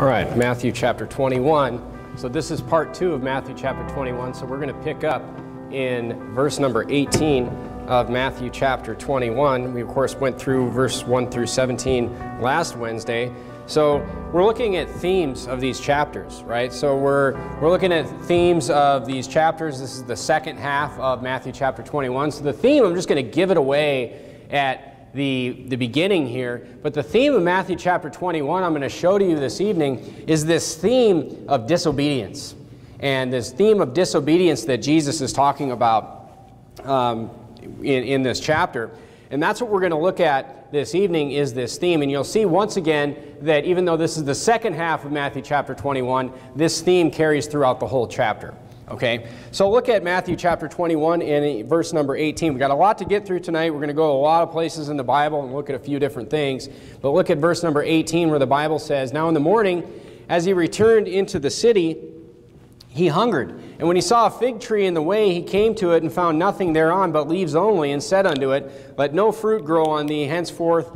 All right, Matthew chapter 21. So this is part two of Matthew chapter 21. So we're going to pick up in verse number 18 of Matthew chapter 21. We, of course, went through verse 1 through 17 last Wednesday. So we're looking at themes of these chapters, right? So we're, we're looking at themes of these chapters. This is the second half of Matthew chapter 21. So the theme, I'm just going to give it away at the, the beginning here. But the theme of Matthew chapter 21 I'm going to show to you this evening is this theme of disobedience. And this theme of disobedience that Jesus is talking about um, in, in this chapter. And that's what we're going to look at this evening is this theme. And you'll see once again that even though this is the second half of Matthew chapter 21, this theme carries throughout the whole chapter. Okay, so look at Matthew chapter 21 and verse number 18. We've got a lot to get through tonight. We're going to go a lot of places in the Bible and look at a few different things. But look at verse number 18 where the Bible says, Now in the morning, as he returned into the city, he hungered. And when he saw a fig tree in the way, he came to it and found nothing thereon but leaves only, and said unto it, Let no fruit grow on thee henceforth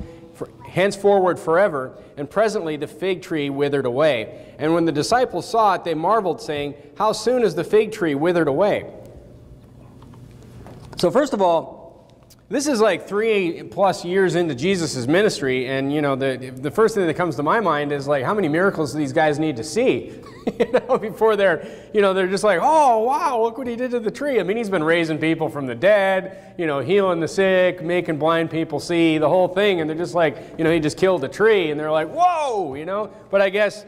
henceforward forever. And presently the fig tree withered away. And when the disciples saw it, they marveled, saying, How soon is the fig tree withered away? So, first of all, this is like three plus years into Jesus' ministry, and you know the the first thing that comes to my mind is like how many miracles do these guys need to see, you know, before they're you know they're just like oh wow look what he did to the tree. I mean he's been raising people from the dead, you know healing the sick, making blind people see, the whole thing, and they're just like you know he just killed a tree, and they're like whoa you know. But I guess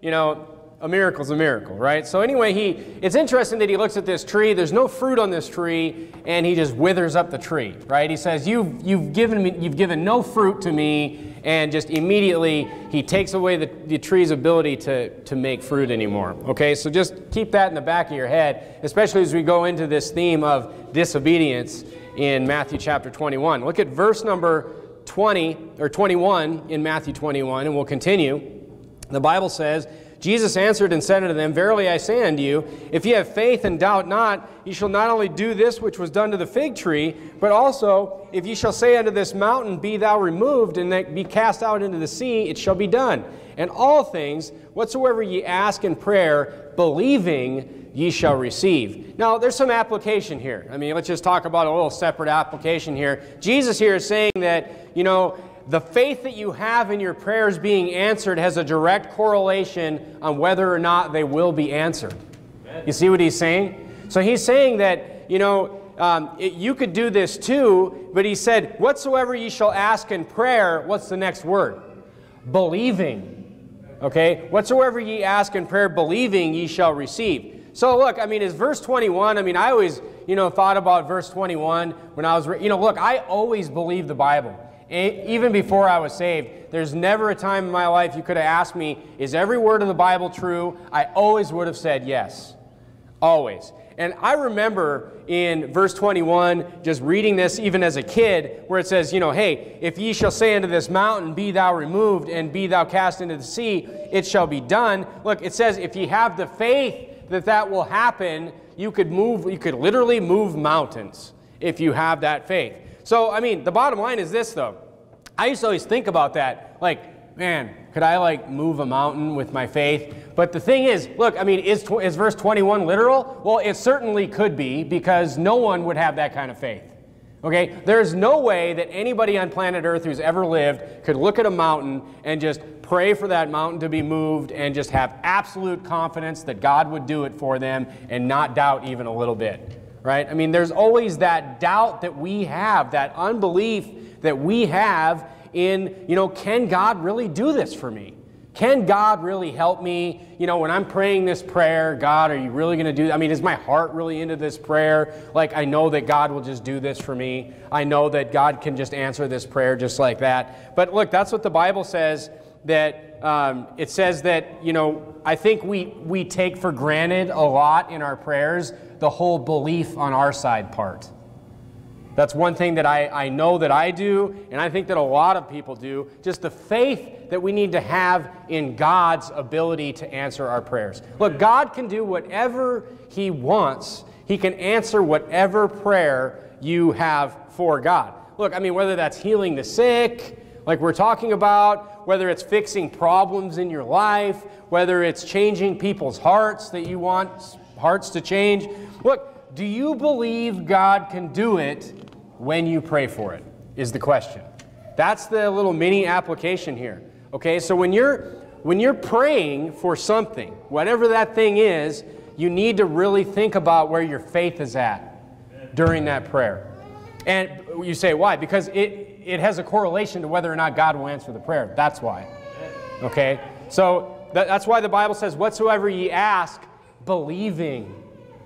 you know a miracle's a miracle, right? So anyway, he it's interesting that he looks at this tree. There's no fruit on this tree, and he just withers up the tree, right? He says, "You've you've given me you've given no fruit to me," and just immediately he takes away the, the tree's ability to to make fruit anymore. Okay, so just keep that in the back of your head, especially as we go into this theme of disobedience in Matthew chapter 21. Look at verse number 20 or 21 in Matthew 21, and we'll continue. The Bible says. Jesus answered and said unto them, Verily I say unto you, if ye have faith and doubt not, ye shall not only do this which was done to the fig tree, but also, if ye shall say unto this mountain, Be thou removed, and be cast out into the sea, it shall be done. And all things, whatsoever ye ask in prayer, believing, ye shall receive. Now, there's some application here. I mean, let's just talk about a little separate application here. Jesus here is saying that, you know, the faith that you have in your prayers being answered has a direct correlation on whether or not they will be answered. You see what he's saying? So he's saying that, you know, um, it, you could do this too, but he said, Whatsoever ye shall ask in prayer, what's the next word? Believing. Okay? Whatsoever ye ask in prayer, believing ye shall receive. So look, I mean, is verse 21, I mean, I always, you know, thought about verse 21 when I was, you know, look, I always believe the Bible even before I was saved, there's never a time in my life you could have asked me, is every word of the Bible true? I always would have said yes. Always. And I remember in verse 21, just reading this even as a kid, where it says, you know, hey, if ye shall say unto this mountain, Be thou removed, and be thou cast into the sea, it shall be done. Look, it says, if ye have the faith that that will happen, you could move, you could literally move mountains if you have that faith. So, I mean, the bottom line is this, though. I used to always think about that. Like, man, could I, like, move a mountain with my faith? But the thing is, look, I mean, is, is verse 21 literal? Well, it certainly could be because no one would have that kind of faith. Okay? There's no way that anybody on planet Earth who's ever lived could look at a mountain and just pray for that mountain to be moved and just have absolute confidence that God would do it for them and not doubt even a little bit right? I mean, there's always that doubt that we have, that unbelief that we have in, you know, can God really do this for me? Can God really help me? You know, when I'm praying this prayer, God, are you really going to do? I mean, is my heart really into this prayer? Like, I know that God will just do this for me. I know that God can just answer this prayer just like that. But look, that's what the Bible says. That um, it says that you know, I think we we take for granted a lot in our prayers the whole belief on our side part. That's one thing that I, I know that I do, and I think that a lot of people do. Just the faith that we need to have in God's ability to answer our prayers. Look, God can do whatever He wants, He can answer whatever prayer you have for God. Look, I mean, whether that's healing the sick, like we're talking about, whether it's fixing problems in your life, whether it's changing people's hearts that you want hearts to change. Look, do you believe God can do it when you pray for it? Is the question. That's the little mini application here. Okay, so when you're when you're praying for something, whatever that thing is, you need to really think about where your faith is at during that prayer. And you say, why? Because it, it has a correlation to whether or not God will answer the prayer. That's why. Okay? So that, that's why the Bible says, whatsoever ye ask, believing.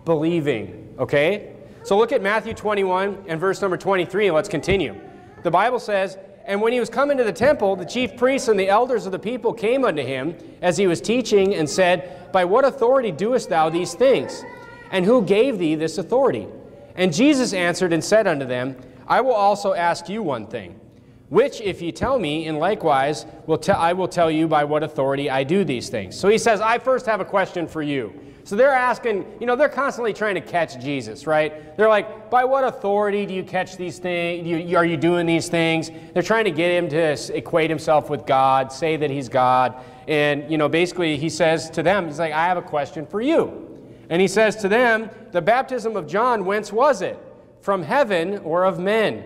Believing. Okay? So look at Matthew 21 and verse number 23, and let's continue. The Bible says, and when he was come into the temple, the chief priests and the elders of the people came unto him as he was teaching and said, By what authority doest thou these things? And who gave thee this authority? And Jesus answered and said unto them, I will also ask you one thing, which if ye tell me, and likewise will I will tell you by what authority I do these things. So he says, I first have a question for you. So they're asking, you know, they're constantly trying to catch Jesus, right? They're like, by what authority do you catch these things? You, are you doing these things? They're trying to get him to equate himself with God, say that he's God. And, you know, basically he says to them, he's like, I have a question for you. And he says to them, The baptism of John, whence was it? From heaven or of men?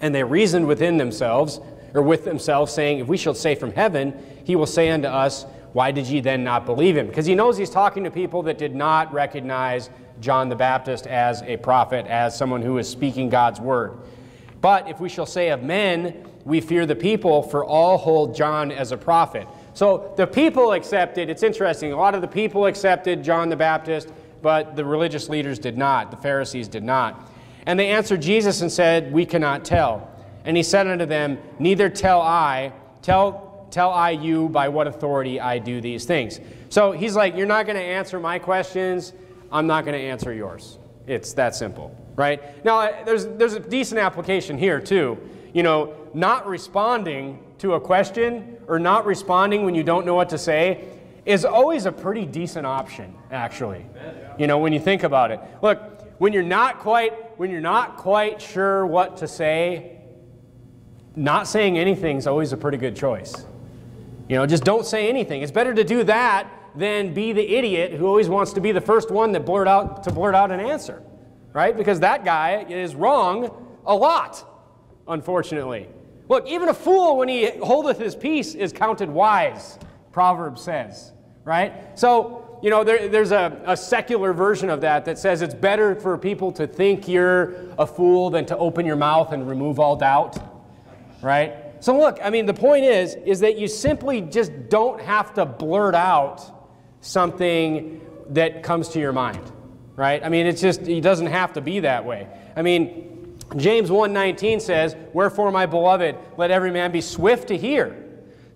And they reasoned within themselves, or with themselves, saying, If we shall say from heaven, he will say unto us, why did ye then not believe him? Because he knows he's talking to people that did not recognize John the Baptist as a prophet, as someone who is speaking God's word. But if we shall say of men, we fear the people, for all hold John as a prophet. So the people accepted, it's interesting, a lot of the people accepted John the Baptist, but the religious leaders did not, the Pharisees did not. And they answered Jesus and said, We cannot tell. And he said unto them, Neither tell I, tell tell I you by what authority I do these things. So he's like, You're not going to answer my questions. I'm not going to answer yours. It's that simple, right? Now, uh, there's, there's a decent application here, too. You know, not responding to a question or not responding when you don't know what to say is always a pretty decent option, actually. You know, when you think about it. Look, when you're not quite when you're not quite sure what to say, not saying anything is always a pretty good choice. You know, just don't say anything. It's better to do that than be the idiot who always wants to be the first one that blurt out to blurt out an answer, right? Because that guy is wrong a lot, unfortunately. Look, even a fool when he holdeth his peace is counted wise, Proverbs says, right? So, you know, there, there's a, a secular version of that that says it's better for people to think you're a fool than to open your mouth and remove all doubt, right? So look, I mean, the point is, is that you simply just don't have to blurt out something that comes to your mind, right? I mean, it's just, it doesn't have to be that way. I mean, James 1.19 says, Wherefore, my beloved, let every man be swift to hear,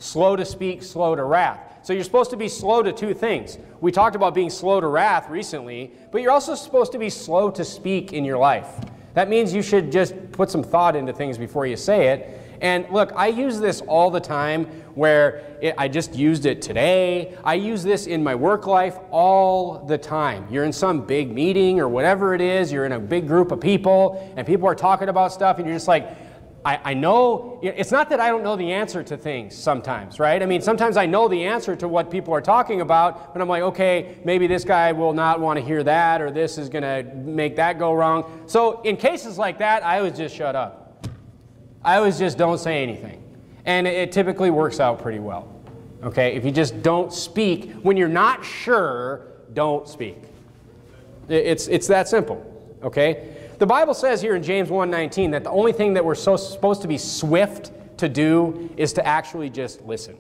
slow to speak, slow to wrath. So you're supposed to be slow to two things. We talked about being slow to wrath recently, but you're also supposed to be slow to speak in your life. That means you should just put some thought into things before you say it and look, I use this all the time where it, I just used it today. I use this in my work life all the time. You're in some big meeting or whatever it is, you're in a big group of people, and people are talking about stuff, and you're just like, I, I, know, it's not that I don't know the answer to things sometimes, right? I mean, sometimes I know the answer to what people are talking about, but I'm like, okay, maybe this guy will not want to hear that, or this is going to make that go wrong. So in cases like that, I always just shut up. I always just don't say anything. And it typically works out pretty well. Okay? If you just don't speak, when you're not sure, don't speak. It's, it's that simple. Okay? The Bible says here in James 1:19 that the only thing that we're so supposed to be swift to do is to actually just listen.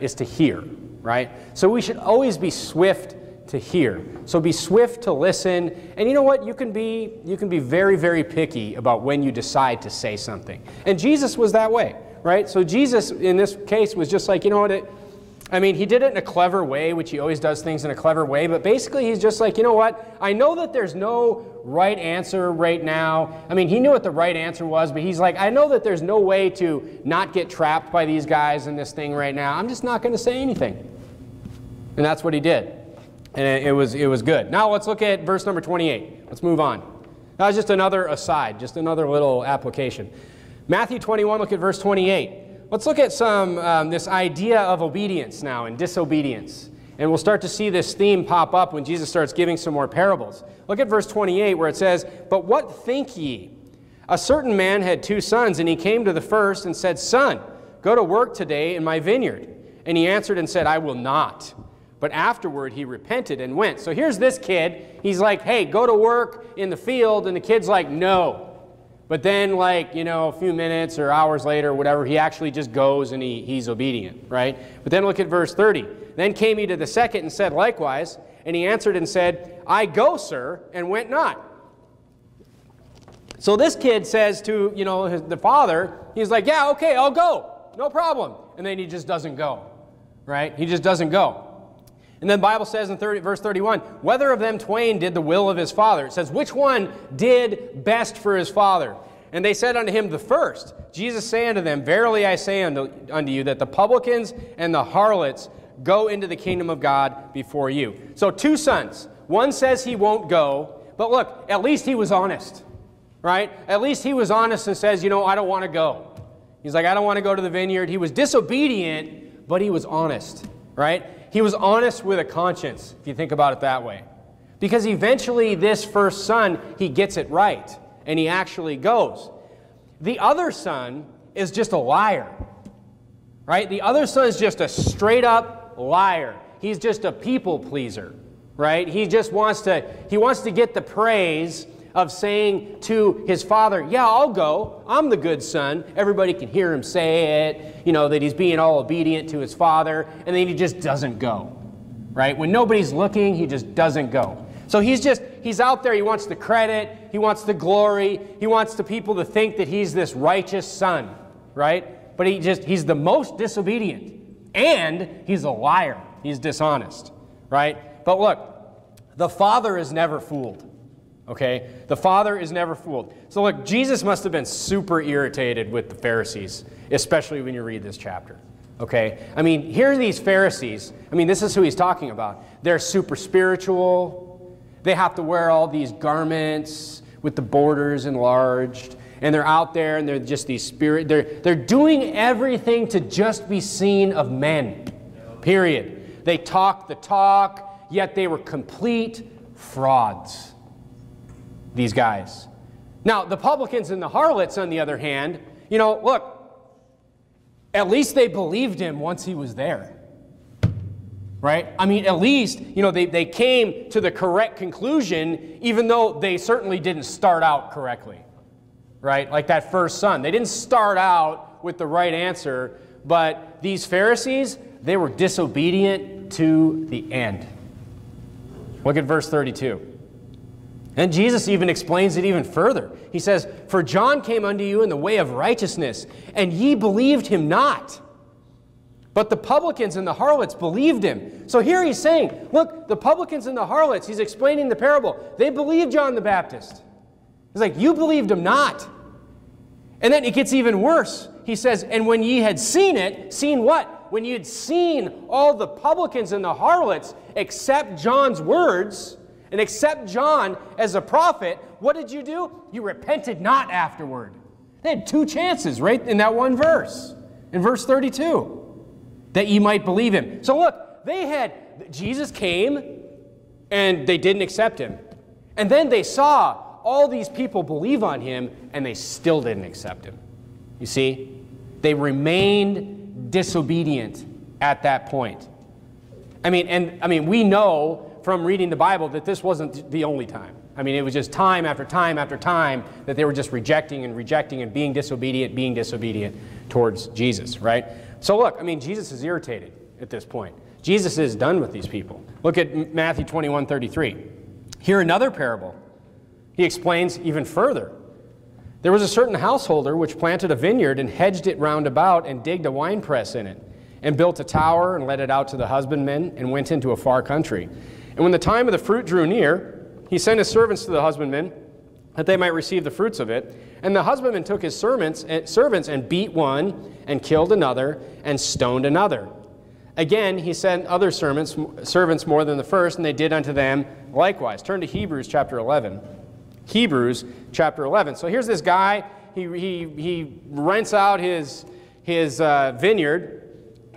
Is to hear, right? So we should always be swift to hear. So be swift to listen. And you know what? You can be you can be very very picky about when you decide to say something. And Jesus was that way, right? So Jesus in this case was just like, you know what? It, I mean, he did it in a clever way, which he always does things in a clever way, but basically he's just like, you know what? I know that there's no right answer right now. I mean, he knew what the right answer was, but he's like, I know that there's no way to not get trapped by these guys in this thing right now. I'm just not going to say anything. And that's what he did. And it was, it was good. Now let's look at verse number 28. Let's move on. That was just another aside, just another little application. Matthew 21, look at verse 28. Let's look at some um, this idea of obedience now and disobedience. And we'll start to see this theme pop up when Jesus starts giving some more parables. Look at verse 28 where it says, But what think ye? A certain man had two sons, and he came to the first and said, Son, go to work today in my vineyard. And he answered and said, I will not. But afterward he repented and went. So here's this kid. He's like, Hey, go to work in the field. And the kid's like, No. But then, like, you know, a few minutes or hours later, whatever, he actually just goes and he, he's obedient, right? But then look at verse 30. Then came he to the second and said likewise, and he answered and said, I go, sir, and went not. So this kid says to, you know, his, the father, he's like, yeah, okay, I'll go. No problem. And then he just doesn't go, right? He just doesn't go. And then the Bible says in 30, verse 31, whether of them twain did the will of his father. It says, which one did best for his father? And they said unto him, the first. Jesus saying unto them, Verily I say unto, unto you, that the publicans and the harlots go into the kingdom of God before you. So two sons. One says he won't go, but look, at least he was honest, right? At least he was honest and says, you know, I don't want to go. He's like, I don't want to go to the vineyard. He was disobedient, but he was honest, right? He was honest with a conscience, if you think about it that way. Because eventually, this first son, he gets it right, and he actually goes. The other son is just a liar, right? The other son is just a straight up liar. He's just a people pleaser, right? He just wants to, he wants to get the praise of saying to his father, Yeah, I'll go. I'm the good son. Everybody can hear him say it, you know, that he's being all obedient to his father, and then he just doesn't go, right? When nobody's looking, he just doesn't go. So he's just, he's out there. He wants the credit, he wants the glory, he wants the people to think that he's this righteous son, right? But he just, he's the most disobedient, and he's a liar. He's dishonest, right? But look, the father is never fooled. Okay? The Father is never fooled. So, look, Jesus must have been super irritated with the Pharisees, especially when you read this chapter. Okay? I mean, here are these Pharisees. I mean, this is who he's talking about. They're super spiritual. They have to wear all these garments with the borders enlarged. And they're out there and they're just these spirit. They're, they're doing everything to just be seen of men. Period. They talk the talk, yet they were complete frauds these guys. Now, the publicans and the harlots, on the other hand, you know, look, at least they believed him once he was there. Right? I mean, at least, you know, they, they came to the correct conclusion, even though they certainly didn't start out correctly. Right? Like that first son. They didn't start out with the right answer, but these Pharisees, they were disobedient to the end. Look at verse 32. And Jesus even explains it even further. He says, For John came unto you in the way of righteousness, and ye believed him not. But the publicans and the harlots believed him. So here he's saying, Look, the publicans and the harlots, he's explaining the parable, they believed John the Baptist. He's like, You believed him not. And then it gets even worse. He says, And when ye had seen it, seen what? When ye had seen all the publicans and the harlots accept John's words, and accept John as a prophet, what did you do? You repented not afterward. They had two chances right in that one verse, in verse 32, that ye might believe him. So look, they had, Jesus came and they didn't accept him. And then they saw all these people believe on him and they still didn't accept him. You see? They remained disobedient at that point. I mean, and I mean, we know from reading the Bible that this wasn't the only time. I mean, it was just time after time after time that they were just rejecting and rejecting and being disobedient, being disobedient towards Jesus, right? So look, I mean, Jesus is irritated at this point. Jesus is done with these people. Look at Matthew 21 33. Here, another parable. He explains even further. There was a certain householder which planted a vineyard and hedged it round about and digged a winepress in it, and built a tower and let it out to the husbandmen and went into a far country. And when the time of the fruit drew near, he sent his servants to the husbandmen that they might receive the fruits of it. And the husbandman took his servants, eh, servants and beat one, and killed another, and stoned another. Again, he sent other servants, servants more than the first, and they did unto them likewise. Turn to Hebrews chapter 11. Hebrews chapter 11. So here's this guy. He, he, he rents out his, his uh, vineyard,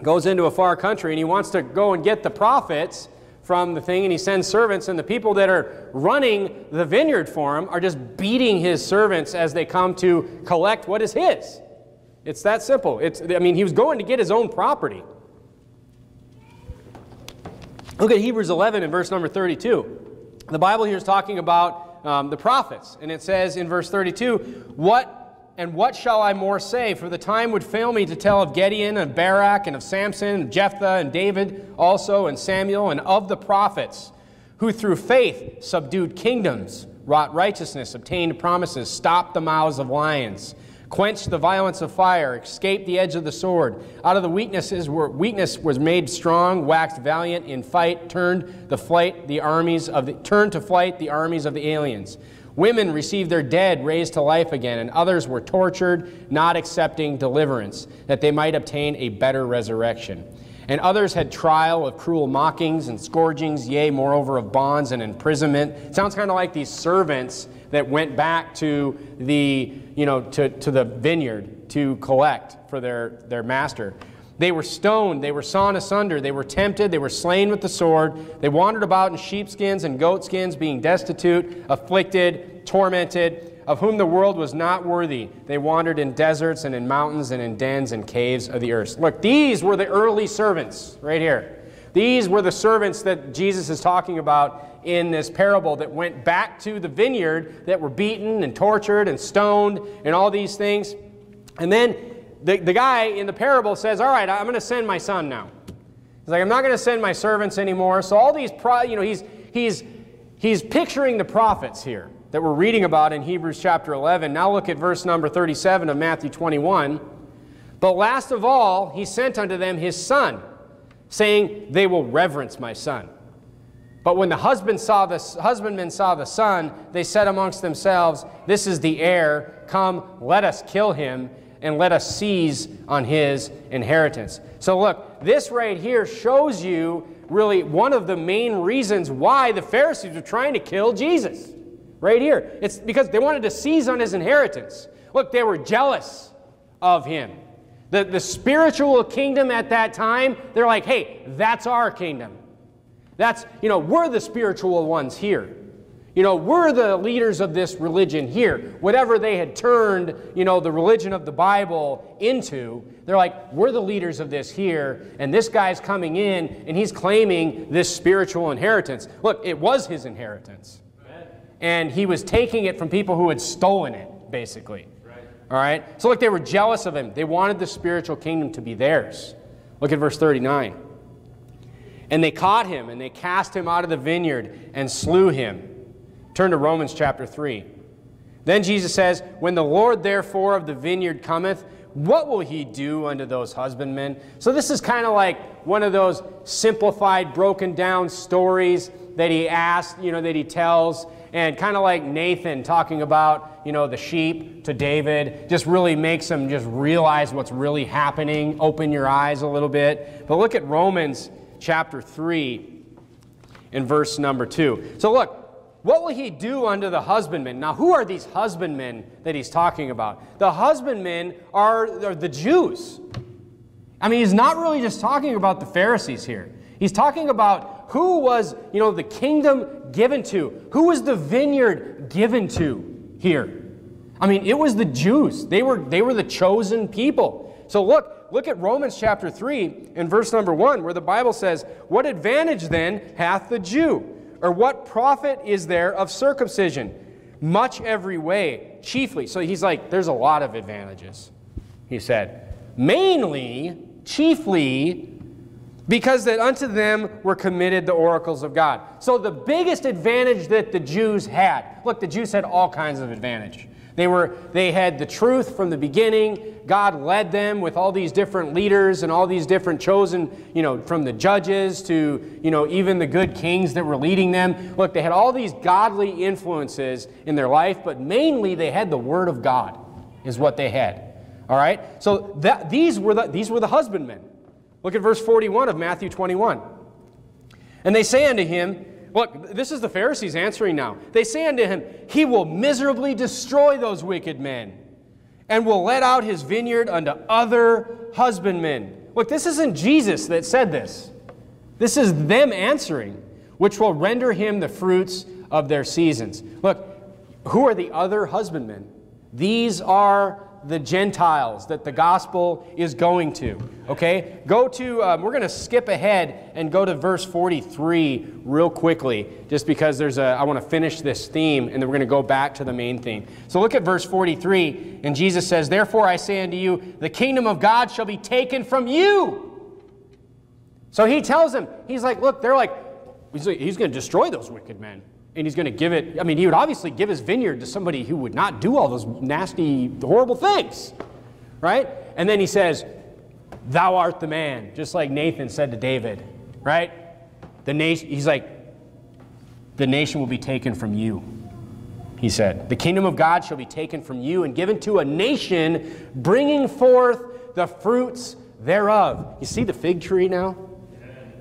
goes into a far country, and he wants to go and get the profits from the thing, and he sends servants, and the people that are running the vineyard for him are just beating his servants as they come to collect what is his. It's that simple. It's, I mean, he was going to get his own property. Look at Hebrews 11 and verse number 32. The Bible here is talking about um, the prophets, and it says in verse 32, What and what shall I more say? For the time would fail me to tell of Gideon and Barak and of Samson and Jephthah and David also and Samuel and of the prophets who through faith subdued kingdoms, wrought righteousness, obtained promises, stopped the mouths of lions quenched the violence of fire, escaped the edge of the sword. Out of the weaknesses were, weakness was made strong, waxed valiant in fight, turned the flight the armies of the, turned to flight the armies of the aliens. Women received their dead raised to life again, and others were tortured, not accepting deliverance, that they might obtain a better resurrection. And others had trial of cruel mockings and scourgings, yea, moreover, of bonds and imprisonment. Sounds kind of like these servants that went back to the, you know, to, to the vineyard to collect for their, their master. They were stoned, they were sawn asunder, they were tempted, they were slain with the sword. They wandered about in sheepskins and goatskins, being destitute, afflicted, tormented, of whom the world was not worthy. They wandered in deserts and in mountains and in dens and caves of the earth. Look, these were the early servants right here. These were the servants that Jesus is talking about in this parable that went back to the vineyard that were beaten and tortured and stoned and all these things. And then the, the guy in the parable says, All right, I'm going to send my son now. He's like, I'm not going to send my servants anymore. So all these, pro, you know, he's, he's, he's picturing the prophets here that we're reading about in Hebrews chapter 11. Now look at verse number 37 of Matthew 21. But last of all, he sent unto them his son, saying, They will reverence my son. But when the husband saw the, husbandmen saw the son, they said amongst themselves, This is the heir. Come, let us kill him, and let us seize on his inheritance. So, look, this right here shows you really one of the main reasons why the Pharisees were trying to kill Jesus. Right here. It's because they wanted to seize on his inheritance. Look, they were jealous of him. The, the spiritual kingdom at that time, they're like, hey, that's our kingdom. That's, you know, we're the spiritual ones here. You know, we're the leaders of this religion here. Whatever they had turned, you know, the religion of the Bible into, they're like, we're the leaders of this here, and this guy's coming in and he's claiming this spiritual inheritance. Look, it was his inheritance. And he was taking it from people who had stolen it, basically. Right. All right? So, look, they were jealous of him. They wanted the spiritual kingdom to be theirs. Look at verse 39. And they caught him and they cast him out of the vineyard and slew him. Turn to Romans chapter 3. Then Jesus says, When the Lord therefore of the vineyard cometh, what will he do unto those husbandmen? So this is kind of like one of those simplified, broken down stories that he asks, you know, that he tells, and kind of like Nathan talking about, you know, the sheep to David, just really makes him just realize what's really happening, open your eyes a little bit. But look at Romans chapter 3 in verse number 2. So look, what will he do unto the husbandmen? Now, who are these husbandmen that he's talking about? The husbandmen are, are the Jews. I mean, he's not really just talking about the Pharisees here. He's talking about who was, you know, the kingdom given to. Who was the vineyard given to here? I mean, it was the Jews. They were, they were the chosen people. So look, look at Romans chapter 3 in verse number 1, where the Bible says, What advantage then hath the Jew? Or what profit is there of circumcision? Much every way, chiefly. So he's like, There's a lot of advantages, he said. Mainly, chiefly, because that unto them were committed the oracles of God. So the biggest advantage that the Jews had, look, the Jews had all kinds of advantage. They, were, they had the truth from the beginning. God led them with all these different leaders and all these different chosen, you know, from the judges to, you know, even the good kings that were leading them. Look, they had all these godly influences in their life, but mainly they had the Word of God, is what they had. All right? So that, these, were the, these were the husbandmen. Look at verse 41 of Matthew 21. And they say unto him, Look, this is the Pharisees answering now. They say unto him, He will miserably destroy those wicked men. and will let out his vineyard unto other husbandmen. Look, this isn't Jesus that said this. This is them answering, which will render him the fruits of their seasons. Look, who are the other husbandmen? These are the Gentiles that the gospel is going to. Okay? Go to, um, we're going to skip ahead and go to verse 43 real quickly, just because there's a, I want to finish this theme, and then we're going to go back to the main theme. So look at verse 43, and Jesus says, Therefore I say unto you, the kingdom of God shall be taken from you. So he tells him, he's like, look, they're like, he's, like, he's going to destroy those wicked men and he's going to give it. I mean, he would obviously give his vineyard to somebody who would not do all those nasty, horrible things, right? And then he says, Thou art the man, just like Nathan said to David, right? The nation, he's like, The nation will be taken from you, he said. The kingdom of God shall be taken from you and given to a nation bringing forth the fruits thereof. You see the fig tree now?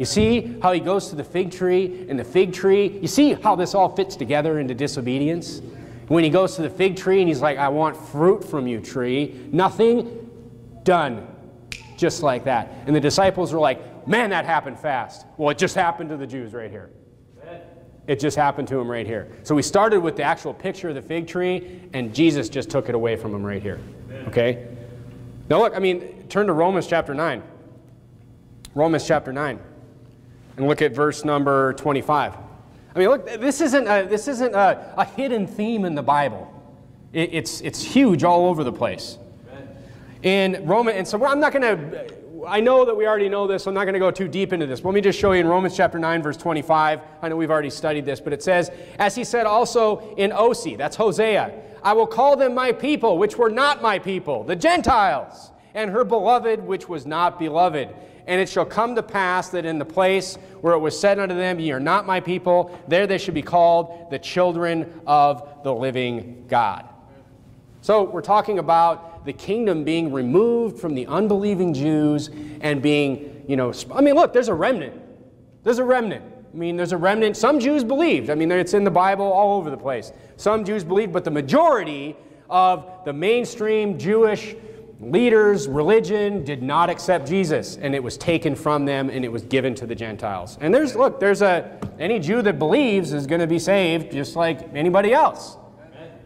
You see how he goes to the fig tree and the fig tree? You see how this all fits together into disobedience? When he goes to the fig tree and he's like, I want fruit from you, tree. Nothing done. Just like that. And the disciples were like, man, that happened fast. Well, it just happened to the Jews right here. It just happened to them right here. So we started with the actual picture of the fig tree, and Jesus just took it away from them right here. Okay? Now, look, I mean, turn to Romans chapter 9. Romans chapter 9 and look at verse number 25. I mean, look, this isn't a, this isn't a, a hidden theme in the Bible. It, it's, it's huge all over the place. In Roman, and so I'm not going to, I know that we already know this, so I'm not going to go too deep into this. Let me just show you in Romans chapter 9, verse 25. I know we've already studied this, but it says, As he said also in Osee, that's Hosea, I will call them my people, which were not my people, the Gentiles, and her beloved, which was not beloved. And it shall come to pass that in the place where it was said unto them, Ye are not my people, there they should be called the children of the living God. So we're talking about the kingdom being removed from the unbelieving Jews and being, you know, I mean, look, there's a remnant. There's a remnant. I mean, there's a remnant. Some Jews believed. I mean, it's in the Bible all over the place. Some Jews believed, but the majority of the mainstream Jewish leaders, religion did not accept Jesus, and it was taken from them and it was given to the Gentiles. And there's, look, there's a, any Jew that believes is going to be saved just like anybody else.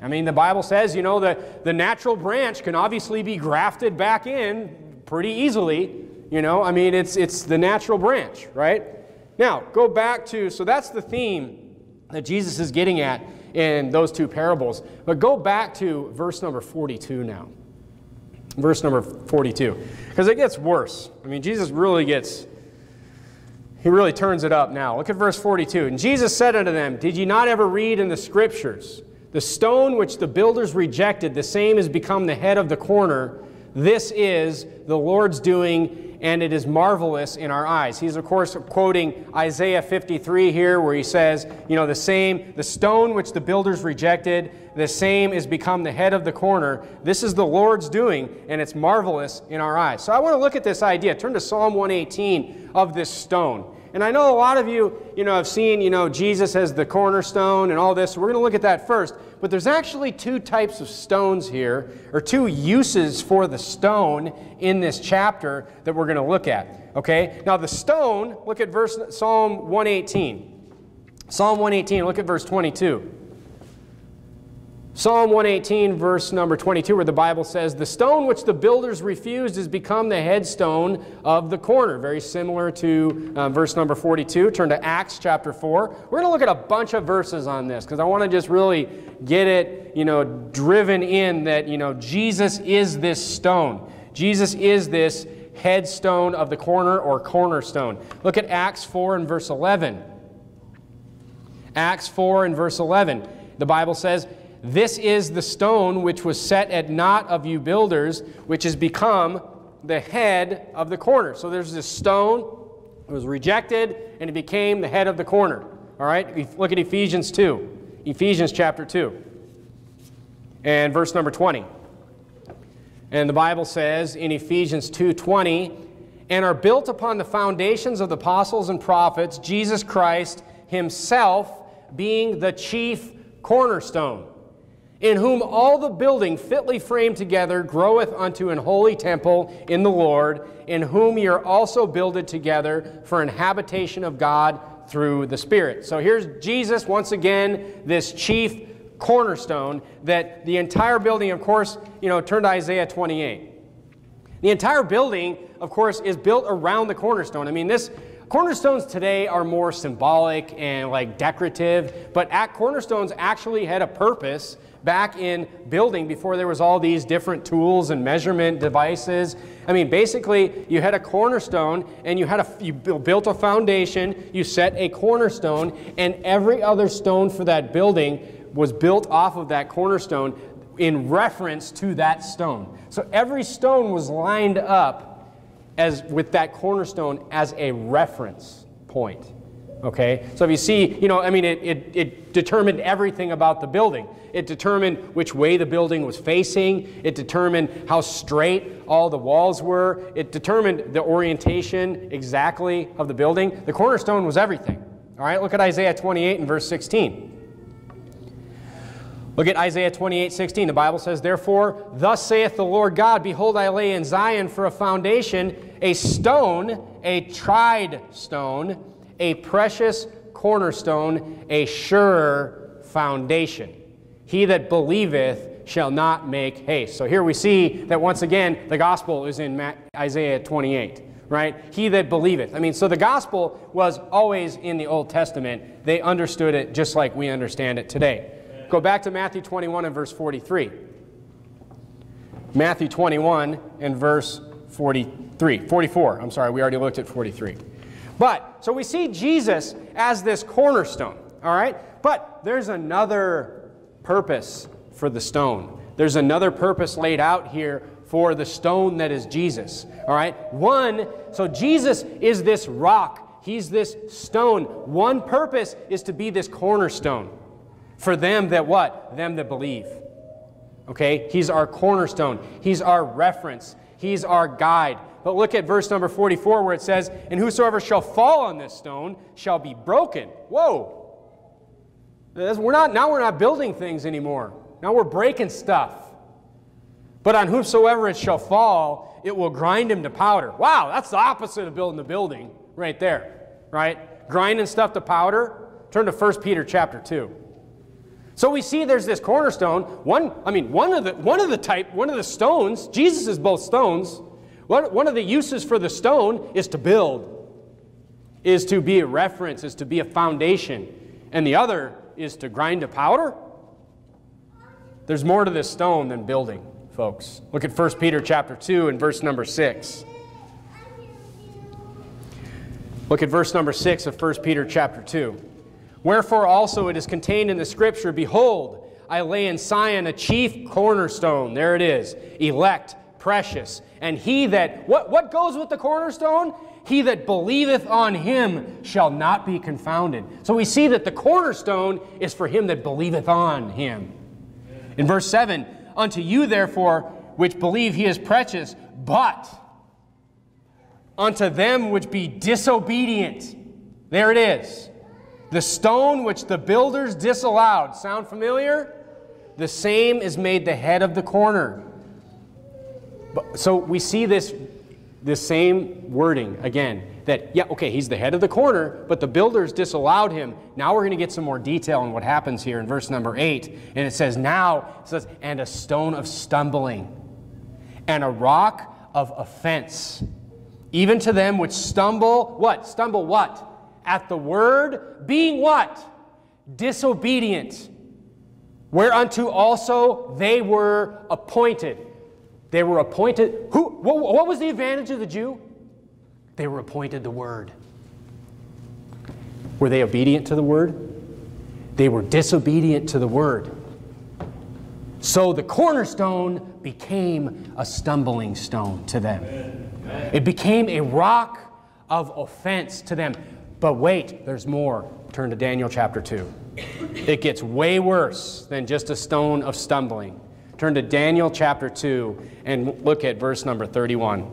I mean, the Bible says, you know, the, the natural branch can obviously be grafted back in pretty easily. You know, I mean, it's, it's the natural branch, right? Now, go back to, so that's the theme that Jesus is getting at in those two parables. But go back to verse number 42 now verse number 42. Because it gets worse. I mean, Jesus really gets, he really turns it up now. Look at verse 42. And Jesus said unto them, Did ye not ever read in the scriptures, The stone which the builders rejected, the same has become the head of the corner. This is the Lord's doing, and it is marvelous in our eyes. He's, of course, quoting Isaiah 53 here, where he says, You know, the same, the stone which the builders rejected, the same is become the head of the corner. This is the Lord's doing, and it's marvelous in our eyes. So I want to look at this idea. Turn to Psalm 118 of this stone. And I know a lot of you, you know, have seen, you know, Jesus as the cornerstone and all this. So we're going to look at that first. But there's actually two types of stones here, or two uses for the stone in this chapter that we're going to look at. Okay? Now the stone, look at verse Psalm 118. Psalm 118, look at verse 22. Psalm 118, verse number 22, where the Bible says, The stone which the builders refused has become the headstone of the corner. Very similar to uh, verse number 42. Turn to Acts chapter 4. We're going to look at a bunch of verses on this because I want to just really get it, you know, driven in that, you know, Jesus is this stone. Jesus is this headstone of the corner or cornerstone. Look at Acts 4 and verse 11. Acts 4 and verse 11. The Bible says, this is the stone which was set at naught of you builders, which has become the head of the corner. So there's this stone, it was rejected, and it became the head of the corner. All right, look at Ephesians 2. Ephesians chapter 2 and verse number 20. And the Bible says in Ephesians 2:20, and are built upon the foundations of the apostles and prophets, Jesus Christ himself being the chief cornerstone in whom all the building fitly framed together groweth unto an holy temple in the Lord, in whom ye are also builded together for an habitation of God through the Spirit. So here's Jesus, once again, this chief cornerstone that the entire building, of course, you know, turn to Isaiah 28. The entire building, of course, is built around the cornerstone. I mean, this cornerstones today are more symbolic and like decorative, but at cornerstones actually had a purpose back in building before there was all these different tools and measurement devices. I mean, basically, you had a cornerstone and you had a you built a foundation, you set a cornerstone, and every other stone for that building was built off of that cornerstone in reference to that stone. So every stone was lined up as with that cornerstone as a reference point. Okay? So if you see, you know, I mean, it, it, it, determined everything about the building. It determined which way the building was facing. It determined how straight all the walls were. It determined the orientation exactly of the building. The cornerstone was everything. All right, look at Isaiah 28 and verse 16. Look at Isaiah 28, 16. The Bible says, Therefore, thus saith the Lord God, Behold, I lay in Zion for a foundation a stone, a tried stone, a precious cornerstone, a sure foundation. He that believeth shall not make haste. So here we see that once again, the gospel is in Isaiah 28, right? He that believeth. I mean, so the gospel was always in the Old Testament. They understood it just like we understand it today. Go back to Matthew 21 and verse 43. Matthew 21 and verse 43. 44. I'm sorry, we already looked at 43. But, so we see Jesus as this cornerstone, all right? But there's another purpose for the stone. There's another purpose laid out here for the stone that is Jesus, all right? One, so Jesus is this rock, he's this stone. One purpose is to be this cornerstone for them that what? Them that believe. Okay? He's our cornerstone, he's our reference, he's our guide. But look at verse number 44 where it says, And whosoever shall fall on this stone shall be broken. Whoa. We're not, now we're not building things anymore. Now we're breaking stuff. But on whosoever it shall fall, it will grind him to powder. Wow, that's the opposite of building the building right there, right? Grinding stuff to powder. Turn to 1 Peter chapter 2. So we see there's this cornerstone. One, I mean, one of the one of the type, one of the stones, Jesus is both stones. One, of the uses for the stone is to build, is to be a reference, is to be a foundation. And the other is to grind to powder. There's more to this stone than building, folks. Look at 1 Peter chapter 2 and verse number 6. Look at verse number 6 of 1 Peter chapter 2. Wherefore also it is contained in the scripture, Behold, I lay in Sion a chief cornerstone. There it is, elect, precious. And he that, what, what goes with the cornerstone? He that believeth on him shall not be confounded. So we see that the cornerstone is for him that believeth on him. In verse 7, Unto you therefore which believe he is precious, but unto them which be disobedient. There it is. The stone which the builders disallowed. Sound familiar? The same is made the head of the corner. So we see this, this same wording again that, yeah, okay, he's the head of the corner, but the builders disallowed him. Now we're going to get some more detail on what happens here in verse number 8. And it says, Now, it says, and a stone of stumbling, and a rock of offense, even to them which stumble, what? Stumble what? at the word, being what? Disobedient. Whereunto also they were appointed. They were appointed. Who, what was the advantage of the Jew? They were appointed the word. Were they obedient to the word? They were disobedient to the word. So the cornerstone became a stumbling stone to them. It became a rock of offense to them. But wait, there's more. Turn to Daniel chapter 2. It gets way worse than just a stone of stumbling. Turn to Daniel chapter 2 and look at verse number 31.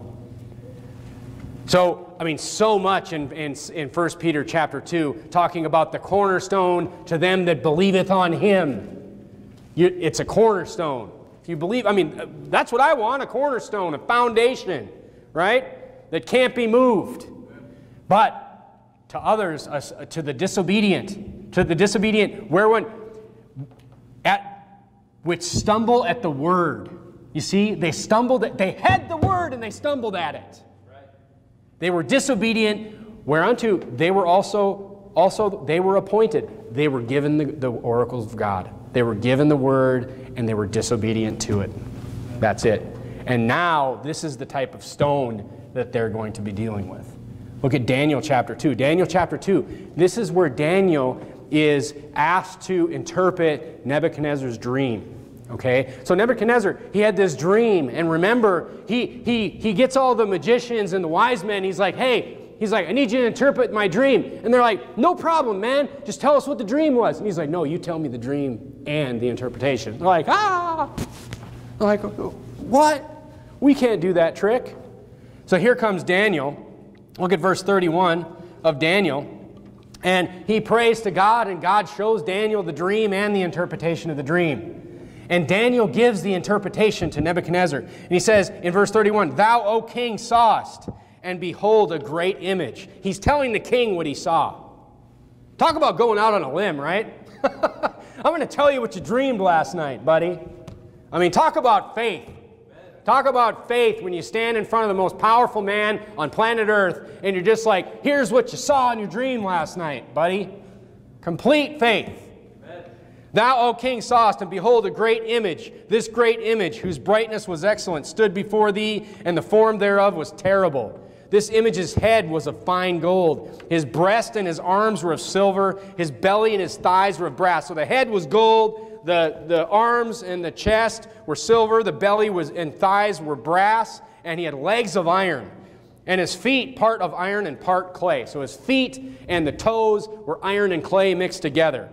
So, I mean, so much in, in, in 1 Peter chapter 2, talking about the cornerstone to them that believeth on him. You, it's a cornerstone. If you believe, I mean, that's what I want a cornerstone, a foundation, right? That can't be moved. But to others, uh, to the disobedient, to the disobedient, where at, which stumble at the word. You see, they stumbled, at, they had the word and they stumbled at it. They were disobedient, whereunto they were also, also they were appointed. They were given the, the oracles of God. They were given the word and they were disobedient to it. That's it. And now this is the type of stone that they're going to be dealing with. Look at Daniel chapter 2. Daniel chapter 2. This is where Daniel is asked to interpret Nebuchadnezzar's dream. Okay? So Nebuchadnezzar, he had this dream, and remember, he he he gets all the magicians and the wise men, he's like, hey, he's like, I need you to interpret my dream. And they're like, no problem, man. Just tell us what the dream was. And he's like, no, you tell me the dream and the interpretation. They're like, ah. They're like, what? We can't do that trick. So here comes Daniel. Look at verse 31 of Daniel. And he prays to God, and God shows Daniel the dream and the interpretation of the dream. And Daniel gives the interpretation to Nebuchadnezzar. And he says in verse 31 Thou, O king, sawest, and behold, a great image. He's telling the king what he saw. Talk about going out on a limb, right? I'm going to tell you what you dreamed last night, buddy. I mean, talk about faith. Talk about faith when you stand in front of the most powerful man on planet Earth and you're just like, here's what you saw in your dream last night, buddy. Complete faith. Thou, O king, sawest, and behold, a great image. This great image, whose brightness was excellent, stood before thee, and the form thereof was terrible. This image's head was of fine gold. His breast and his arms were of silver. His belly and his thighs were of brass. So the head was gold, the, the arms and the chest were silver, the belly was, and thighs were brass, and he had legs of iron. And his feet, part of iron and part clay. So his feet and the toes were iron and clay mixed together.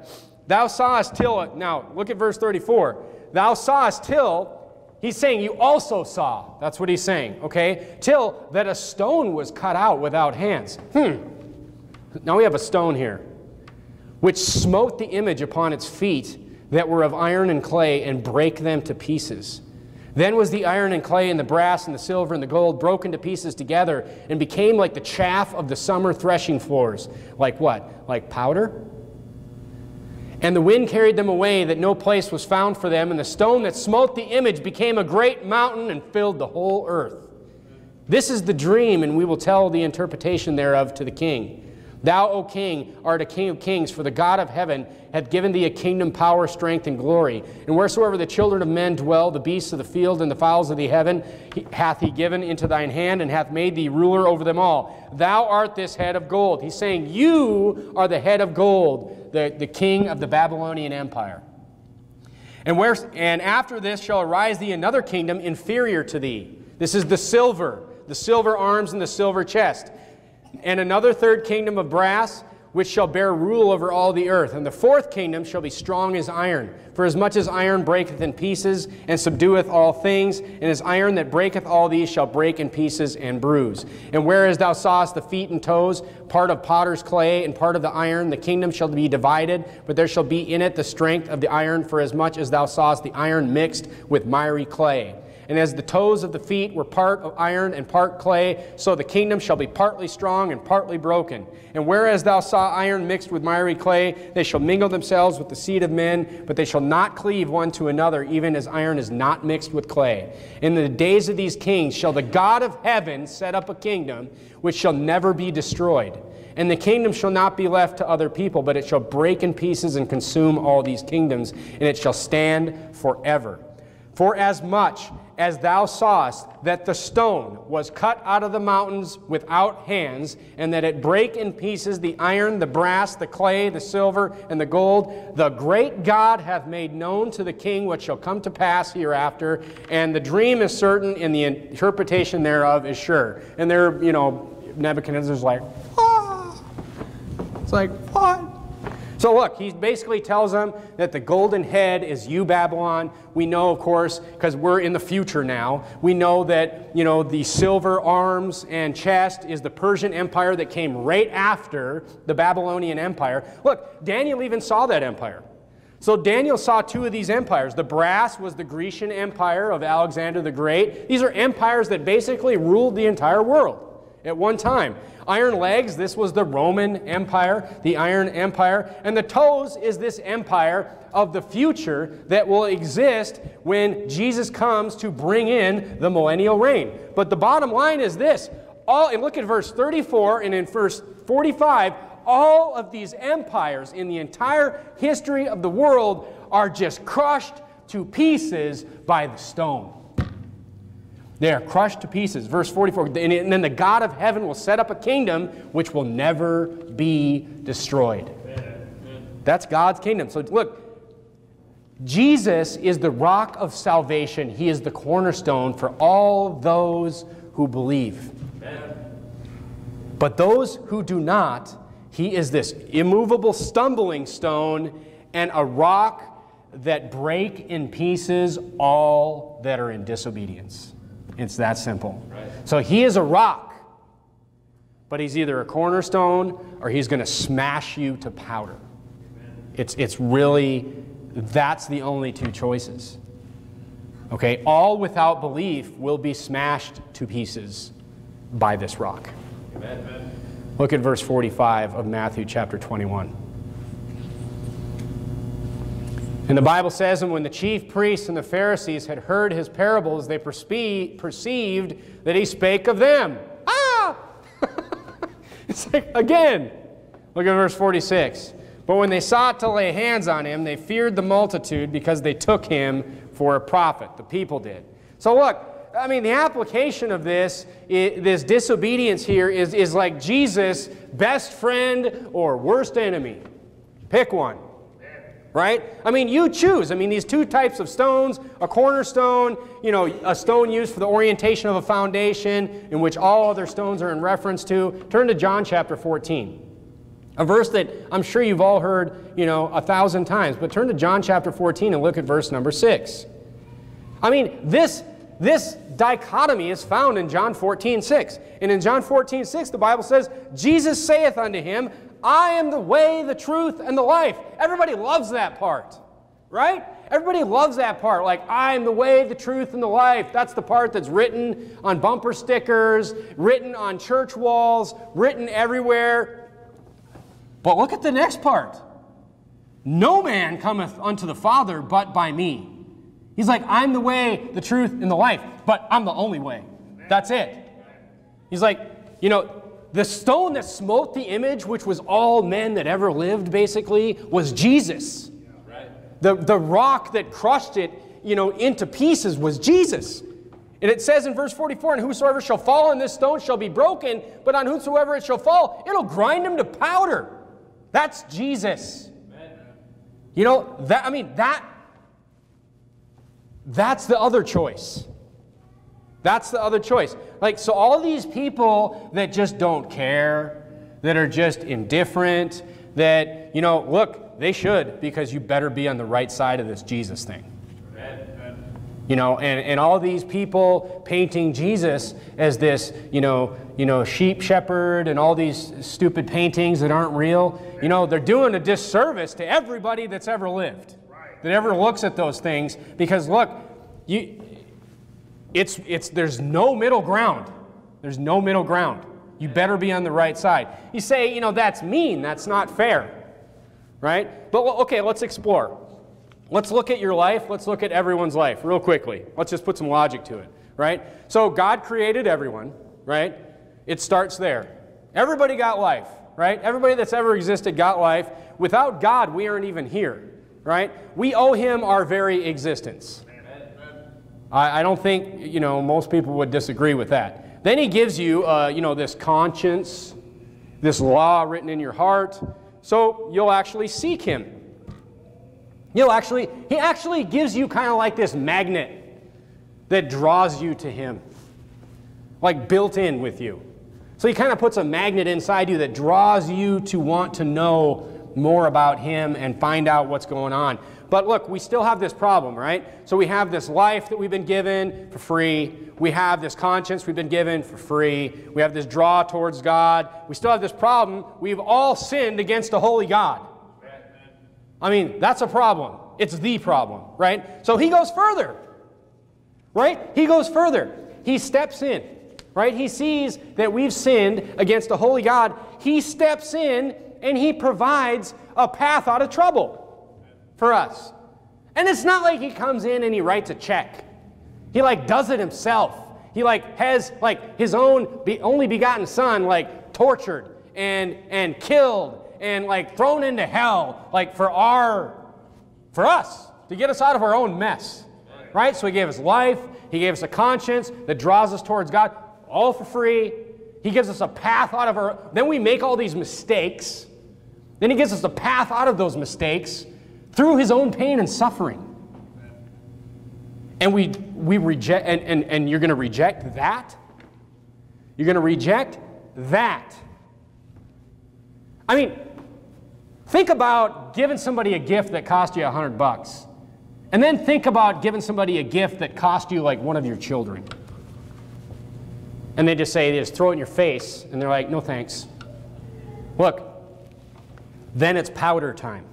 Thou sawest till, now look at verse 34. Thou sawest till, he's saying you also saw. That's what he's saying, okay? Till that a stone was cut out without hands. Hmm. Now we have a stone here, which smote the image upon its feet that were of iron and clay and break them to pieces. Then was the iron and clay and the brass and the silver and the gold broken to pieces together and became like the chaff of the summer threshing floors. Like what? Like powder? And the wind carried them away, that no place was found for them, and the stone that smote the image became a great mountain and filled the whole earth. This is the dream, and we will tell the interpretation thereof to the king. Thou, O king, art a king of kings, for the God of heaven hath given thee a kingdom, power, strength, and glory. And wheresoever the children of men dwell, the beasts of the field and the fowls of the heaven, hath he given into thine hand, and hath made thee ruler over them all. Thou art this head of gold. He's saying, You are the head of gold, the, the king of the Babylonian Empire. And, where, and after this shall arise thee another kingdom inferior to thee. This is the silver, the silver arms and the silver chest and another third kingdom of brass, which shall bear rule over all the earth. And the fourth kingdom shall be strong as iron. For as much as iron breaketh in pieces, and subdueth all things, and as iron that breaketh all these shall break in pieces and bruise. And whereas thou sawest the feet and toes, part of potter's clay and part of the iron, the kingdom shall be divided, but there shall be in it the strength of the iron, for as much as thou sawest the iron mixed with miry clay. And as the toes of the feet were part of iron and part clay, so the kingdom shall be partly strong and partly broken. And whereas thou saw iron mixed with miry clay, they shall mingle themselves with the seed of men, but they shall not cleave one to another, even as iron is not mixed with clay. In the days of these kings shall the God of heaven set up a kingdom which shall never be destroyed. And the kingdom shall not be left to other people, but it shall break in pieces and consume all these kingdoms, and it shall stand forever. For as much as thou sawest that the stone was cut out of the mountains without hands, and that it brake in pieces the iron, the brass, the clay, the silver, and the gold, the great God hath made known to the king what shall come to pass hereafter, and the dream is certain, and the interpretation thereof is sure. And there, you know, Nebuchadnezzar's like, ah. It's like, what? So look, he basically tells them that the golden head is you, Babylon. We know, of course, because we're in the future now. We know that, you know, the silver arms and chest is the Persian Empire that came right after the Babylonian Empire. Look, Daniel even saw that empire. So Daniel saw two of these empires. The brass was the Grecian Empire of Alexander the Great. These are empires that basically ruled the entire world at one time. Iron legs, this was the Roman Empire, the Iron Empire. And the toes is this empire of the future that will exist when Jesus comes to bring in the millennial reign. But the bottom line is this. All, and look at verse 34 and in verse 45, all of these empires in the entire history of the world are just crushed to pieces by the stone. They are crushed to pieces. Verse 44 And then the God of heaven will set up a kingdom which will never be destroyed. That's God's kingdom. So look, Jesus is the rock of salvation, He is the cornerstone for all those who believe. But those who do not, he is this immovable stumbling stone and a rock that break in pieces all that are in disobedience. It's that simple. Right. So he is a rock, but he's either a cornerstone or he's going to smash you to powder. It's, it's really, that's the only two choices. Okay, all without belief will be smashed to pieces by this rock. Amen. Look at verse 45 of Matthew chapter 21. And the Bible says, And when the chief priests and the Pharisees had heard his parables, they perceived that he spake of them. Ah! it's like, again, look at verse 46. But when they sought to lay hands on him, they feared the multitude because they took him for a prophet. The people did. So look, I mean, the application of this, this disobedience here is, is like Jesus' best friend or worst enemy. Pick one. Right? I mean, you choose. I mean, these two types of stones, a cornerstone, you know, a stone used for the orientation of a foundation in which all other stones are in reference to. Turn to John chapter 14. A verse that I'm sure you've all heard, you know, a thousand times. But turn to John chapter 14 and look at verse number 6. I mean, this this dichotomy is found in John 14, 6. And in John 14, 6, the Bible says, Jesus saith unto him, I am the way, the truth, and the life. Everybody loves that part, right? Everybody loves that part. Like, I am the way, the truth, and the life. That's the part that's written on bumper stickers, written on church walls, written everywhere. But look at the next part. No man cometh unto the Father but by me. He's like, I'm the way, the truth, and the life, but I'm the only way. That's it. He's like, you know, the stone that smote the image, which was all men that ever lived, basically, was Jesus. The, the rock that crushed it, you know, into pieces was Jesus. And it says in verse 44, And whosoever shall fall on this stone shall be broken, but on whomsoever it shall fall, it'll grind him to powder. That's Jesus. You know, that I mean, that that's the other choice. That's the other choice. Like, so all these people that just don't care, that are just indifferent, that, you know, look, they should because you better be on the right side of this Jesus thing. You know, and, and all these people painting Jesus as this, you know, you know, sheep shepherd and all these stupid paintings that aren't real, you know, they're doing a disservice to everybody that's ever lived that ever looks at those things because look, you, it's, it's, there's no middle ground. There's no middle ground. You better be on the right side. You say, you know, that's mean, that's not fair, right? But okay, let's explore. Let's look at your life. Let's look at everyone's life real quickly. Let's just put some logic to it, right? So God created everyone, right? It starts there. Everybody got life, right? Everybody that's ever existed got life. Without God, we aren't even here right? We owe him our very existence. I, I don't think, you know, most people would disagree with that. Then he gives you, uh, you know, this conscience, this law written in your heart, so you'll actually seek him. You'll actually, he actually gives you kind of like this magnet that draws you to him, like built in with you. So he kind of puts a magnet inside you that draws you to want to know more about Him and find out what's going on. But look, we still have this problem, right? So we have this life that we've been given for free. We have this conscience we've been given for free. We have this draw towards God. We still have this problem. We've all sinned against a holy God. I mean, that's a problem. It's the problem, right? So he goes further, right? He goes further. He steps in, right? He sees that we've sinned against a holy God. He steps in and he provides a path out of trouble for us. And it's not like he comes in and he writes a check. He like does it himself. He like has like his own be, only begotten son like tortured and and killed and like thrown into hell like for our for us to get us out of our own mess. Right? So he gave us life, he gave us a conscience that draws us towards God all for free. He gives us a path out of our then we make all these mistakes. Then he gives us a path out of those mistakes through his own pain and suffering. And we we reject and, and, and you're going to reject that? You're going to reject that. I mean, think about giving somebody a gift that cost you a hundred bucks. And then think about giving somebody a gift that cost you like one of your children. And they just say, they just throw it in your face, and they're like, no thanks. Look, then it's powder time,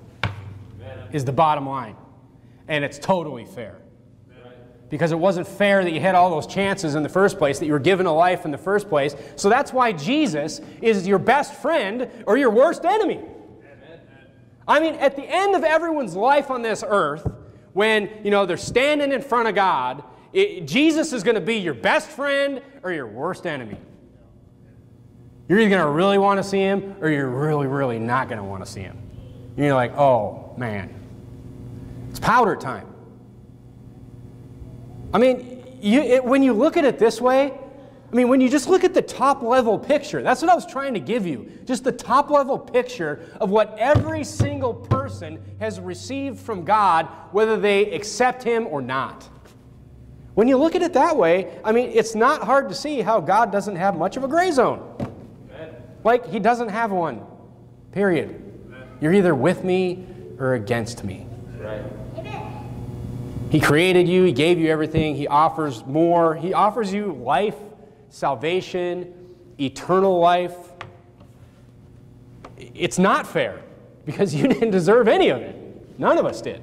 is the bottom line. And it's totally fair. Because it wasn't fair that you had all those chances in the first place, that you were given a life in the first place. So that's why Jesus is your best friend or your worst enemy. I mean, at the end of everyone's life on this earth, when you know they're standing in front of God, it, Jesus is going to be your best friend or your worst enemy. You're either going to really want to see him or you're really, really not going to want to see him. You're like, oh man, it's powder time. I mean, you, it, when you look at it this way, I mean, when you just look at the top level picture, that's what I was trying to give you. Just the top level picture of what every single person has received from God, whether they accept Him or not. When you look at it that way, I mean, it's not hard to see how God doesn't have much of a gray zone. Like, He doesn't have one, period. You're either with me or against me. Right. He created you, He gave you everything, He offers more. He offers you life salvation, eternal life. It's not fair because you didn't deserve any of it. None of us did.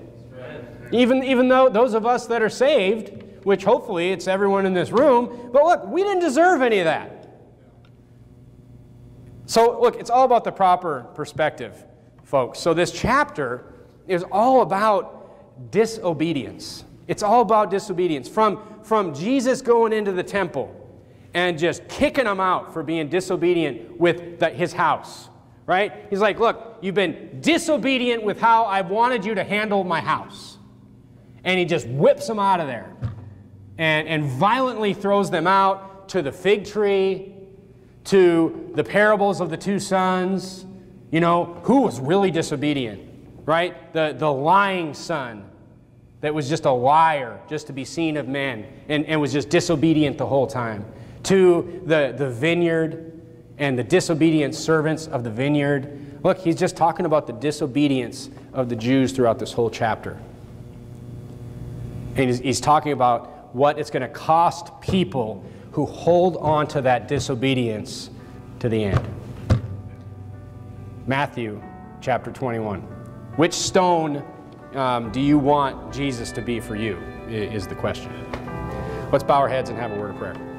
Even, even though those of us that are saved, which hopefully it's everyone in this room, but look, we didn't deserve any of that. So, look, it's all about the proper perspective, folks. So, this chapter is all about disobedience. It's all about disobedience. From, from Jesus going into the temple and just kicking them out for being disobedient with the, his house, right? He's like, Look, you've been disobedient with how I've wanted you to handle my house. And he just whips them out of there and, and violently throws them out to the fig tree, to the parables of the two sons. You know, who was really disobedient, right? The, the lying son that was just a liar, just to be seen of men, and, and was just disobedient the whole time to the, the vineyard and the disobedient servants of the vineyard. Look, he's just talking about the disobedience of the Jews throughout this whole chapter. And he's, he's talking about what it's going to cost people who hold on to that disobedience to the end. Matthew chapter 21. Which stone um, do you want Jesus to be for you? Is the question. Let's bow our heads and have a word of prayer.